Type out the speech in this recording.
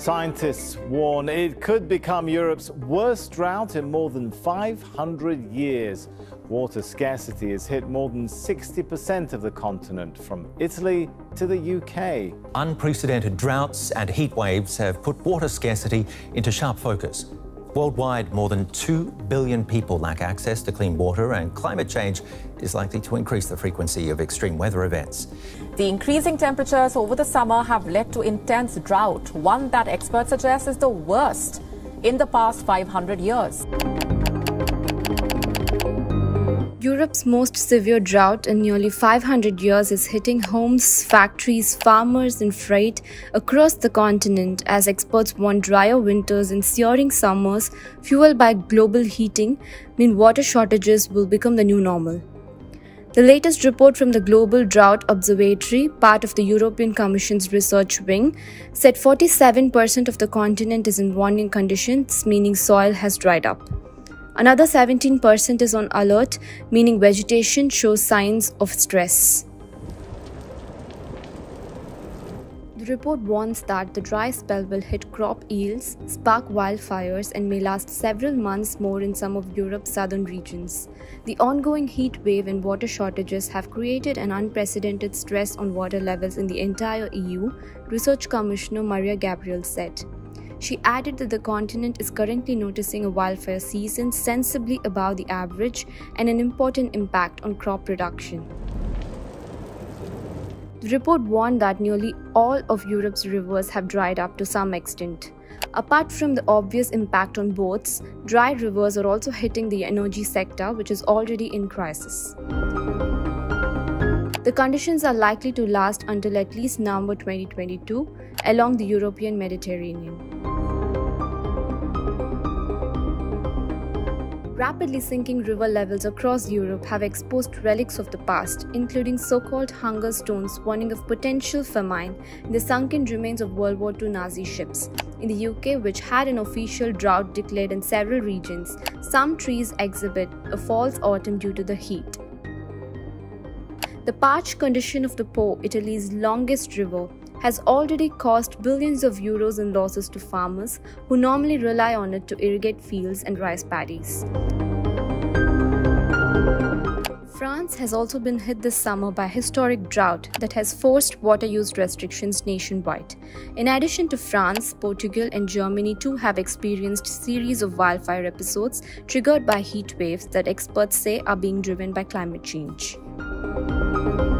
Scientists warn it could become Europe's worst drought in more than 500 years. Water scarcity has hit more than 60% of the continent, from Italy to the UK. Unprecedented droughts and heat waves have put water scarcity into sharp focus. Worldwide, more than 2 billion people lack access to clean water, and climate change is likely to increase the frequency of extreme weather events. The increasing temperatures over the summer have led to intense drought, one that experts suggest is the worst in the past 500 years. Europe's most severe drought in nearly 500 years is hitting homes, factories, farmers, and freight across the continent as experts warn drier winters and searing summers fueled by global heating mean water shortages will become the new normal. The latest report from the Global Drought Observatory, part of the European Commission's research wing, said 47% of the continent is in warning conditions, meaning soil has dried up. Another 17% is on alert, meaning vegetation shows signs of stress. The report warns that the dry spell will hit crop yields, spark wildfires, and may last several months more in some of Europe's southern regions. The ongoing heat wave and water shortages have created an unprecedented stress on water levels in the entire EU, Research Commissioner Mariya Gabriel said. She added that the continent is currently noticing a wildfire season sensibly above the average and an important impact on crop production. The report warned that nearly all of Europe's rivers have dried up to some extent. Apart from the obvious impact on boats, dry rivers are also hitting the energy sector, which is already in crisis. The conditions are likely to last until at least November 2022 along the European Mediterranean. Rapidly sinking river levels across Europe have exposed relics of the past, including so called hunger stones warning of potential famine in the sunken remains of World War II Nazi ships. In the UK, which had an official drought declared in several regions, some trees exhibit a false autumn due to the heat. The parched condition of the Po, Italy's longest river, has already cost billions of euros in losses to farmers who normally rely on it to irrigate fields and rice paddies. France has also been hit this summer by historic drought that has forced water use restrictions nationwide. In addition to France, Portugal and Germany too have experienced a series of wildfire episodes triggered by heat waves that experts say are being driven by climate change. Thank you.